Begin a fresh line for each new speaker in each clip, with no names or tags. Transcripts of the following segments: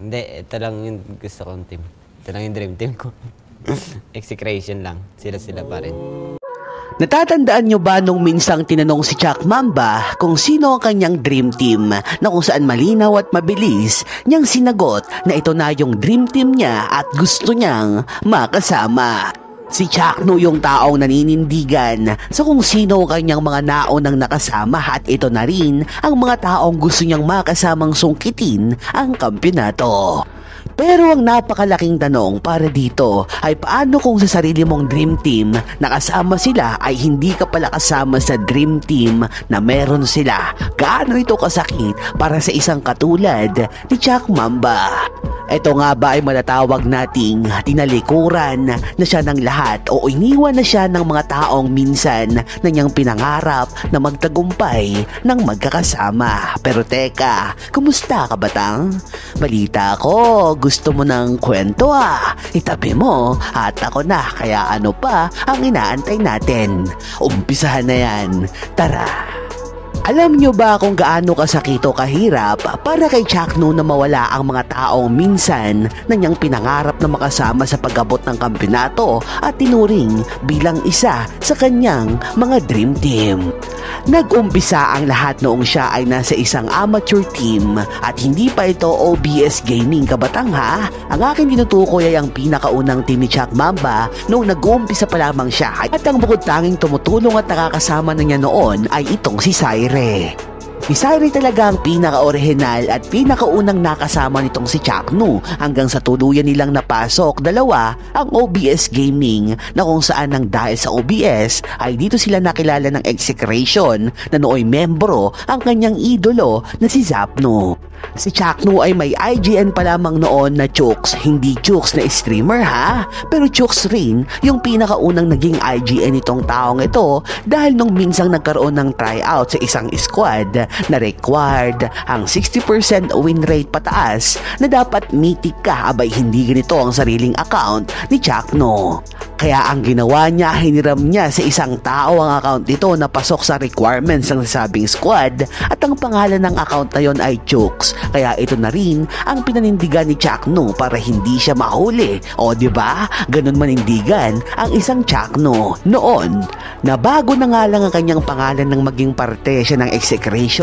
Hindi, ito lang yung gusto kong team. Ito lang yung dream team ko. Execration lang. Sila-sila pa rin.
Natatandaan nyo ba nung minsang tinanong si Chuck Mamba kung sino ang kanyang dream team na kung saan malinaw at mabilis niyang sinagot na ito na yung dream team niya at gusto niyang makasama. Si Chuck no yung taong naninindigan sa kung sino ang kanyang mga naonang nakasama at ito na rin ang mga taong gusto niyang makasamang sungkitin ang kampyonato. Pero ang napakalaking tanong para dito ay paano kung sa sarili mong dream team nakasama sila ay hindi ka pala kasama sa dream team na meron sila. Gaano ito kasakit para sa isang katulad ni Chuck Mamba? Ito nga ba ay matatawag nating tinalikuran na siya ng lahat o iniwan na siya ng mga taong minsan na niyang pinangarap na magtagumpay ng magkakasama. Pero teka, kumusta ka batang? Balita ko, gusto mo ng kwento ah. Itabi mo at ako na kaya ano pa ang inaantay natin. Umpisahan na yan. Tara! Alam nyo ba kung gaano kasakit o kahirap para kay Chuck No na mawala ang mga taong minsan na niyang pinangarap na makasama sa pag-abot ng kampyonato at tinuring bilang isa sa kanyang mga dream team? Nag-umpisa ang lahat noong siya ay nasa isang amateur team at hindi pa ito OBS Gaming kabatang ha. Ang aking tinutukoy ay ang pinakaunang team ni Chuck Mamba noong nag-uumpisa pa lamang siya at ang bukod tanging tumutulong at nakakasama na niya noon ay itong si me. Si Syre talaga ang pinaka-original at pinakaunang nakasama nitong si Chuck hanggang sa tuluyan nilang napasok dalawa ang OBS Gaming na kung saan nang dahil sa OBS ay dito sila nakilala ng Execration na nooy membro ang kanyang idolo na si Zapno. Si Chuck ay may IGN pa lamang noon na Chooks, hindi Chooks na streamer ha, pero Chooks rin yung pinakaunang naging IGN itong taong ito dahil nung minsang nagkaroon ng tryout sa isang squad na required ang 60% win rate pataas na dapat mythic ka abay hindi ganito ang sariling account ni Chuck No. Kaya ang ginawa niya, hiniram niya sa isang tao ang account nito na pasok sa requirements ng nasabing squad at ang pangalan ng account na yon ay Chooks. Kaya ito na rin ang pinanindigan ni Chuck No para hindi siya mahuli. O di ba? Ganun manindigan ang isang Chuck No. Noon, nabago na nga lang ang kanyang pangalan ng maging parte siya ng execration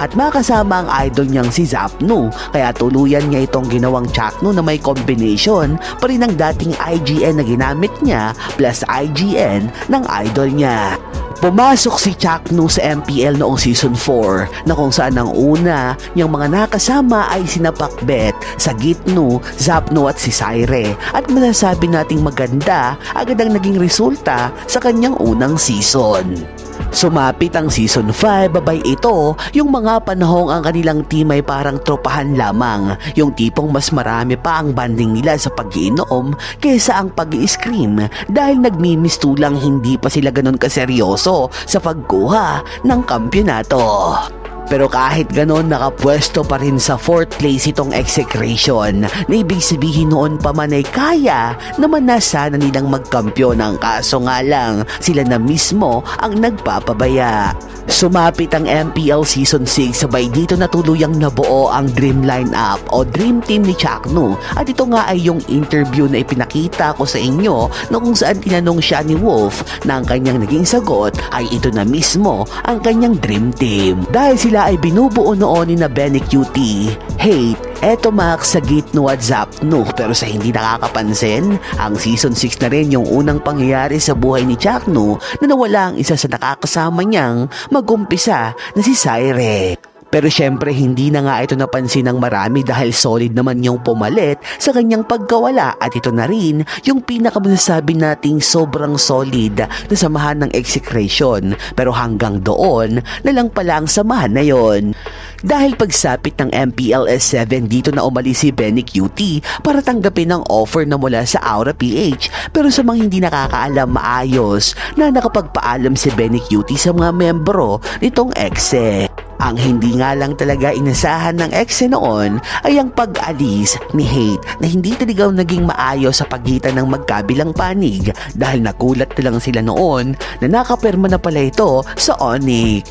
at makasama ang idol niyang si Zapno. Kaya tuluyan niya itong ginawang Chuck No na may combination pa rin ng dating IGN na ginamit niya plus IGN ng idol niya. Pumasok si Chuck No sa MPL noong season 4 na kung saan ang una niyang mga nakasama ay sina Pakbet, Sagitno, Zapno at si Syre at masasabi nating maganda agad ang naging resulta sa kanyang unang season. Sumapit ang season 5, babay ito, yung mga panahong ang kanilang team ay parang tropahan lamang, yung tipong mas marami pa ang banding nila sa pag-iinom kaysa ang pag scream dahil nagmimistulang hindi pa sila ganun kaseryoso sa pagkuha ng kampyonato. Pero kahit ganon nakapwesto pa rin sa fourth place itong execration na ibig sabihin noon pa man ay kaya naman na sana nilang magkampyon ang kaso nga lang sila na mismo ang nagpapabaya. Sumapit ang MPL Season 6 sabay dito na tuluyang nabuo ang Dream Lineup o Dream Team ni Chuck No at ito nga ay yung interview na ipinakita ko sa inyo na kung saan tinanong siya ni Wolf na ang kanyang naging sagot ay ito na mismo ang kanyang Dream Team. Dahil sila ay binubuo noon ni na Benny Cutie, Hate, Eto Max sa Gitno at Zapno pero sa hindi nakakapansin, ang season 6 na rin yung unang pangyayari sa buhay ni Chakno na nawala ang isa sa nakakasama niyang magumpisa na si Syre. Pero syempre hindi na nga ito napansin ng marami dahil solid naman yung pumalit sa kanyang pagkawala at ito na rin yung pinakamasasabi nating sobrang solid na samahan ng execration pero hanggang doon na lang pala ang samahan na yon. Dahil pagsapit ng MPLS 7 dito na umalis si Benny QT para tanggapin ang offer na mula sa Aura PH pero sa mga hindi nakakaalam maayos na nakapagpaalam si Benny QT sa mga membro nitong EXE. Ang hindi nga lang talaga inasahan ng ex noon ay ang pag-alis ni Hate na hindi talaga naging maayos sa pagitan ng magkabilang panig dahil nakulat na lang sila noon na nakaperma na pala ito sa Onyx.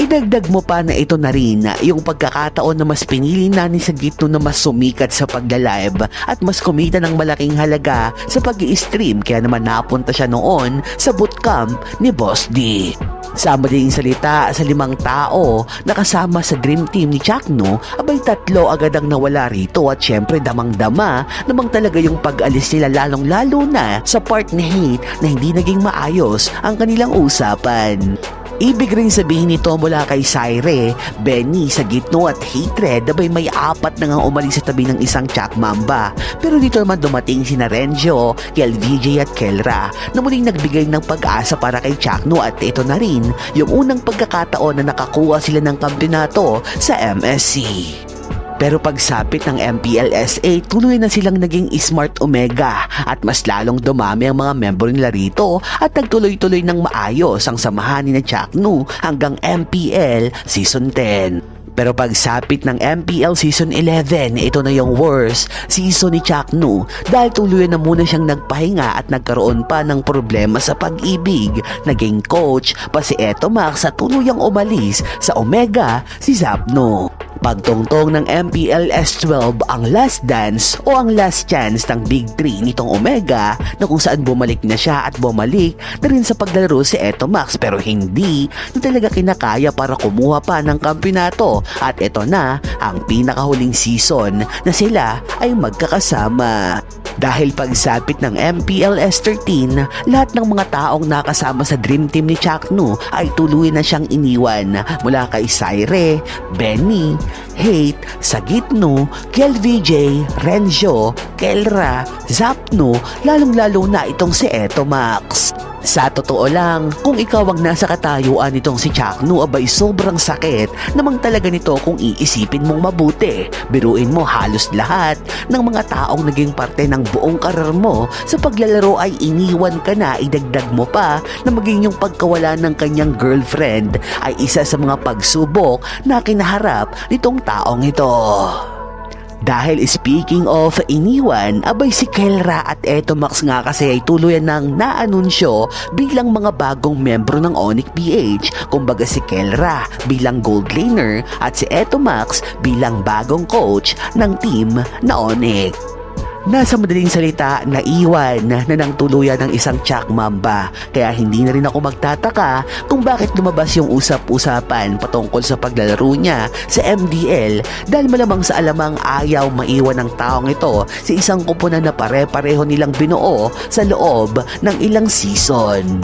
idagdag mo pa na ito na rin yung pagkakataon na mas pinili na ni Sagitno na mas sumikat sa pagla-live at mas kumita ng malaking halaga sa pag stream kaya naman napunta siya noon sa bootcamp ni Boss D. Sama din salita sa limang tao na kasama sa dream team ni Chakno, abay tatlo agad ang nawala rito at syempre damang-dama namang talaga yung pag-alis nila lalong-lalo na sa part ni Hate na hindi naging maayos ang kanilang usapan. Ibig rin sabihin nito mula kay Syre, Benny sa gitno at hatred abay may apat na nga umalis sa tabi ng isang Chak Mamba. Pero dito naman dumating sina Renjo, Kel VJ at Kelra na muling nagbigay ng pag-asa para kay Chakno at ito na rin yung unang pagkakataon na nakakuha sila ng kampiyonato sa MSC. Pero pagsapit ng MPLSA, tuloy na silang naging Smart Omega at mas lalong dumami ang mga membro nila rito at nagtuloy-tuloy ng maayos ang samahan ni na Chaknu hanggang MPL Season 10. Pero pagsapit ng MPL Season 11, ito na yung worst season ni Chaknu dahil tuloy na muna siyang nagpahinga at nagkaroon pa ng problema sa pag-ibig. Naging coach pa si Eto Max at tuluyang umalis sa Omega si Zapno. Pagtungtong ng MPL S12 ang last dance o ang last chance ng Big 3 nitong Omega na kung saan bumalik na siya at bumalik na rin sa paglalaro si Eto Max pero hindi na talaga kinakaya para kumuha pa ng kampiyonato at ito na ang pinakahuling season na sila ay magkakasama. Dahil pagsapit ng MPLS 13, lahat ng mga taong nakasama sa Dream Team ni Chaknu ay tuloy na siyang iniwan mula kay Syre, Benny, Hate, Sagitno, Kel VJ, Renjo, Kelra, Zapno, lalong-lalo na itong si Eto Max. Sa totoo lang, kung ikaw ang nasa katayuan nitong si Chakno abay sobrang sakit namang talaga nito kung iisipin mong mabuti. Biruin mo halos lahat ng mga taong naging parte ng buong karir mo sa paglalaro ay iniwan ka na idagdag mo pa na maging yung pagkawala ng kanyang girlfriend ay isa sa mga pagsubok na kinaharap nitong taong ito. Dahil speaking of iniwan, abay si Kelra at Eto Max nga kasi ay tuluyan ng naanunsyo bilang mga bagong membro ng Onyx PH. Kumbaga si Kelra bilang gold laner at si Eto Max bilang bagong coach ng team na Onyx. Nasa madaling salita, naiwan na ng tuluyan ng isang Chak Mamba. Kaya hindi na rin ako magtataka kung bakit lumabas yung usap-usapan patungkol sa paglalaro niya sa MDL dahil malamang sa alamang ayaw maiwan ng taong ito sa isang kupunan na pare-pareho nilang binuo sa loob ng ilang season.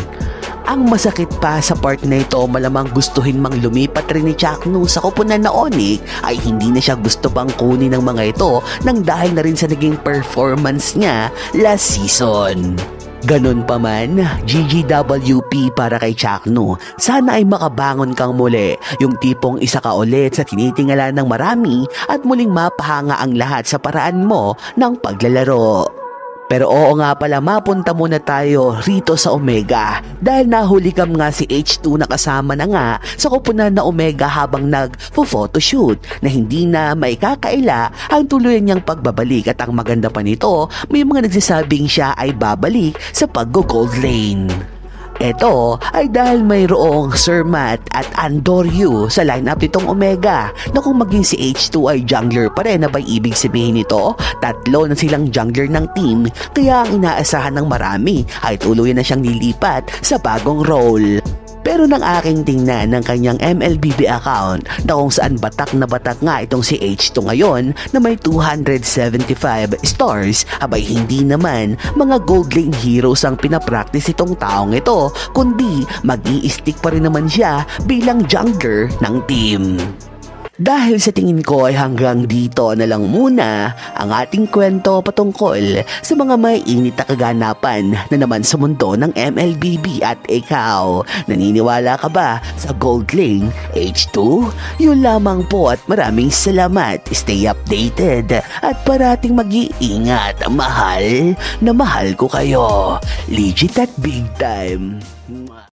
Ang masakit pa sa part na ito malamang gustuhin mang lumipat rin ni Chakno sa kupunan na Onyx ay hindi na siya gusto pang kunin ng mga ito nang dahil na rin sa naging performance niya last season. Ganun pa man, GGWP para kay Chakno. Sana ay makabangon kang muli, yung tipong isa ka ulit sa tinitingala ng marami at muling mapahanga ang lahat sa paraan mo ng paglalaro. Pero oo nga pala, mapunta muna tayo rito sa Omega dahil nahuli kam nga si H2 na kasama na nga sa kupunan na Omega habang nag-photoshoot na hindi na maikakaila ang tuluyan niyang pagbabalik at ang maganda pa nito, may mga nagsasabing siya ay babalik sa pag-gold lane. Ito ay dahil mayroong Sir Matt at Andoryu sa lineup nitong Omega na kung maging si H2 ay jungler pa rin na ba ibig sabihin nito, tatlo na silang jungler ng team kaya ang inaasahan ng marami ay tuluyan na siyang nilipat sa bagong role. Pero nang aking tingnan ng kanyang MLBB account na kung saan batak na batak nga itong si H2 ngayon na may 275 stars, abay hindi naman mga gold lane heroes ang pinapractice itong taong ito, kundi mag stick pa rin naman siya bilang jungler ng team. Dahil sa tingin ko ay hanggang dito na lang muna ang ating kwento patungkol sa mga may init na kaganapan na naman sa mundo ng MLBB at ikaw. Naniniwala ka ba sa Gold Lane H2? Yun lamang po at maraming salamat. Stay updated at parating mag-iingat. Mahal na mahal ko kayo. Legit at big time.